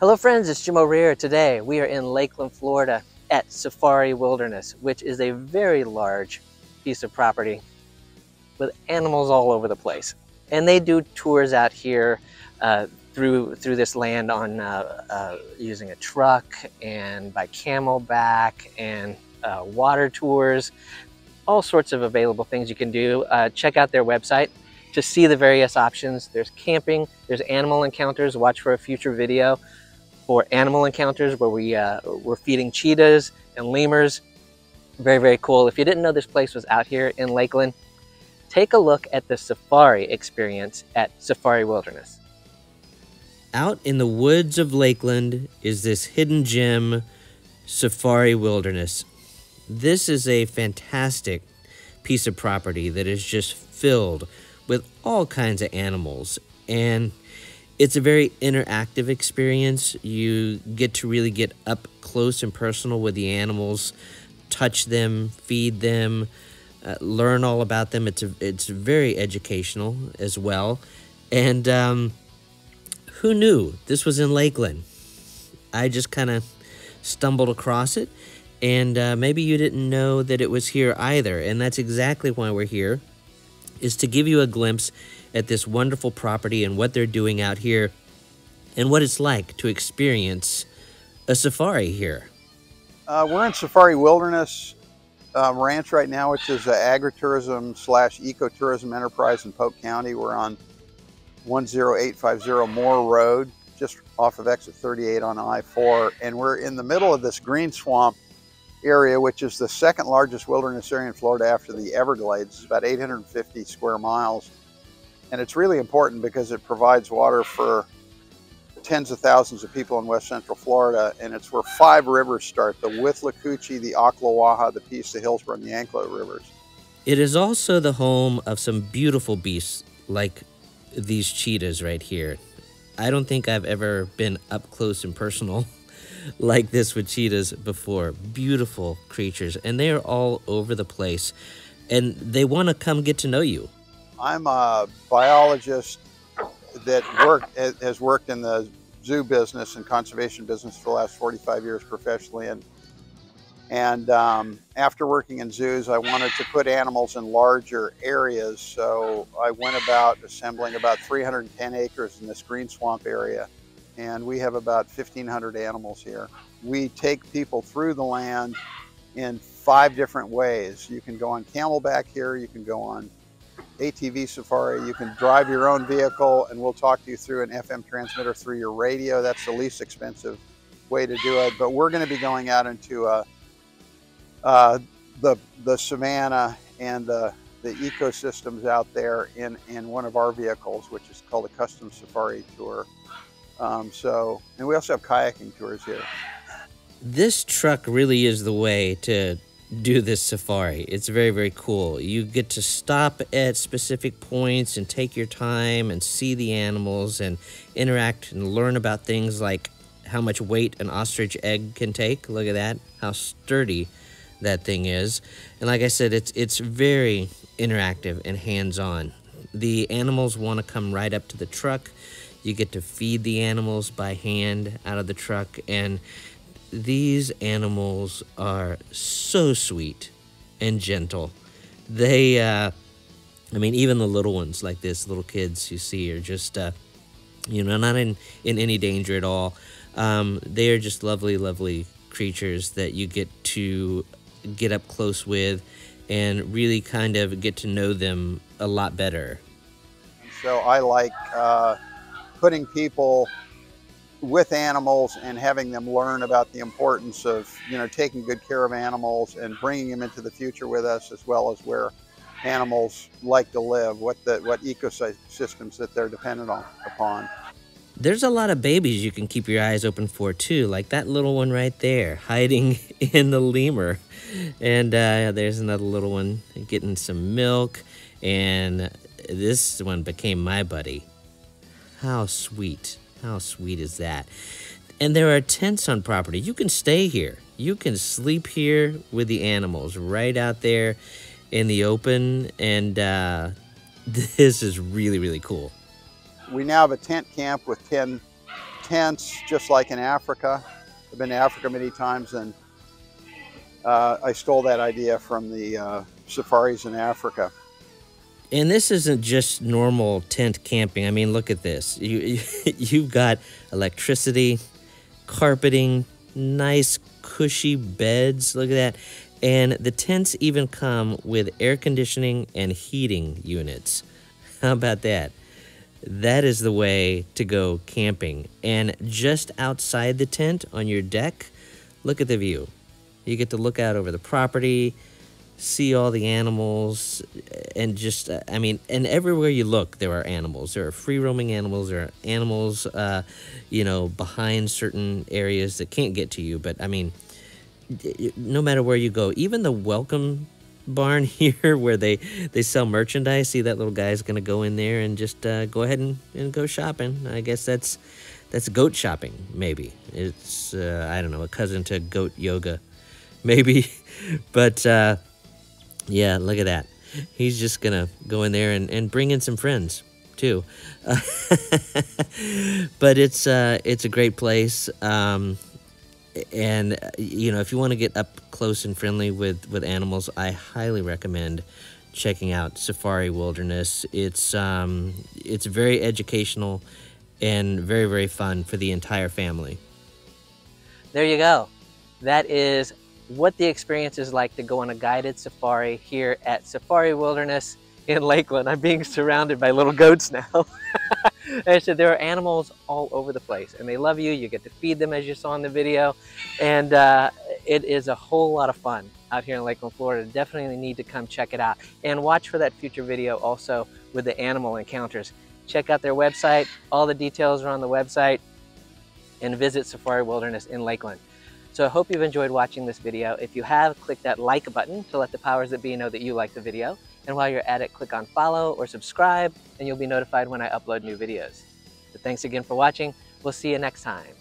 Hello friends, it's Jim O'Rear. Today we are in Lakeland, Florida at Safari Wilderness, which is a very large piece of property with animals all over the place. And they do tours out here uh, through through this land on uh, uh, using a truck and by camelback and uh, water tours, all sorts of available things you can do. Uh, check out their website to see the various options. There's camping, there's animal encounters. Watch for a future video for animal encounters where we, uh, we're feeding cheetahs and lemurs. Very, very cool. If you didn't know this place was out here in Lakeland, take a look at the safari experience at Safari Wilderness. Out in the woods of Lakeland is this hidden gem, Safari Wilderness. This is a fantastic piece of property that is just filled with all kinds of animals and it's a very interactive experience. You get to really get up close and personal with the animals, touch them, feed them, uh, learn all about them. It's a, it's very educational as well. And um, who knew this was in Lakeland? I just kind of stumbled across it, and uh, maybe you didn't know that it was here either. And that's exactly why we're here, is to give you a glimpse at this wonderful property and what they're doing out here and what it's like to experience a safari here. Uh, we're in Safari Wilderness uh, Ranch right now, which is an agritourism slash ecotourism enterprise in Polk County. We're on 10850 Moore Road, just off of exit 38 on I-4, and we're in the middle of this green swamp area, which is the second largest wilderness area in Florida after the Everglades. It's about 850 square miles. And it's really important because it provides water for tens of thousands of people in west central Florida. And it's where five rivers start, the Withlacoochee, the Ocklawaha, the Peace, the Hillsborough, and the Anclote rivers. It is also the home of some beautiful beasts like these cheetahs right here. I don't think I've ever been up close and personal like this with cheetahs before. Beautiful creatures, and they are all over the place, and they want to come get to know you. I'm a biologist that worked has worked in the zoo business and conservation business for the last 45 years professionally, and and um, after working in zoos, I wanted to put animals in larger areas. So I went about assembling about 310 acres in this green swamp area. And we have about 1,500 animals here. We take people through the land in five different ways. You can go on camelback here, you can go on ATV safari. You can drive your own vehicle and we'll talk to you through an FM transmitter through your radio. That's the least expensive way to do it. But we're going to be going out into uh, uh, the, the savanna and the, the ecosystems out there in, in one of our vehicles, which is called a custom safari tour. Um, so, and we also have kayaking tours here. This truck really is the way to do this safari. It's very, very cool. You get to stop at specific points and take your time and see the animals and interact and learn about things like how much weight an ostrich egg can take. Look at that, how sturdy that thing is. And like I said, it's it's very interactive and hands-on. The animals want to come right up to the truck. You get to feed the animals by hand out of the truck and these animals are so sweet and gentle. They, uh, I mean, even the little ones like this, little kids you see are just, uh, you know, not in, in any danger at all. Um, they are just lovely, lovely creatures that you get to get up close with and really kind of get to know them a lot better. So I like uh, putting people with animals and having them learn about the importance of you know taking good care of animals and bringing them into the future with us as well as where animals like to live what the what ecosystems that they're dependent on upon. There's a lot of babies you can keep your eyes open for too like that little one right there hiding in the lemur. And uh, there's another little one getting some milk and this one became my buddy. How sweet how sweet is that? And there are tents on property. You can stay here. You can sleep here with the animals right out there in the open. And uh, this is really, really cool. We now have a tent camp with 10 tents just like in Africa. I've been to Africa many times and uh, I stole that idea from the uh, safaris in Africa. And this isn't just normal tent camping. I mean, look at this. You, you've got electricity, carpeting, nice cushy beds. Look at that. And the tents even come with air conditioning and heating units. How about that? That is the way to go camping. And just outside the tent on your deck, look at the view. You get to look out over the property, see all the animals, and just, I mean, and everywhere you look, there are animals. There are free roaming animals. There are animals, uh, you know, behind certain areas that can't get to you. But I mean, no matter where you go, even the welcome barn here where they they sell merchandise see that little guy's gonna go in there and just uh, go ahead and, and go shopping i guess that's that's goat shopping maybe it's uh, i don't know a cousin to goat yoga maybe but uh, yeah look at that. He's just gonna go in there and, and bring in some friends too. But it's uh it's a great place um and you know if you want to get up close and friendly with with animals i highly recommend checking out safari wilderness. It's um it's very educational and very very fun for the entire family. There you go. That is what the experience is like to go on a guided safari here at safari wilderness in lakeland i'm being surrounded by little goats now and so there are animals all over the place and they love you. You get to feed them as you saw in the video. And uh, it is a whole lot of fun out here in Lakeland, Florida. Definitely need to come check it out and watch for that future video also with the animal encounters. Check out their website. All the details are on the website and visit Safari Wilderness in Lakeland. So I hope you've enjoyed watching this video. If you have, click that like button to let the powers that be know that you like the video. And while you're at it, click on follow or subscribe and you'll be notified when I upload new videos. So thanks again for watching. We'll see you next time.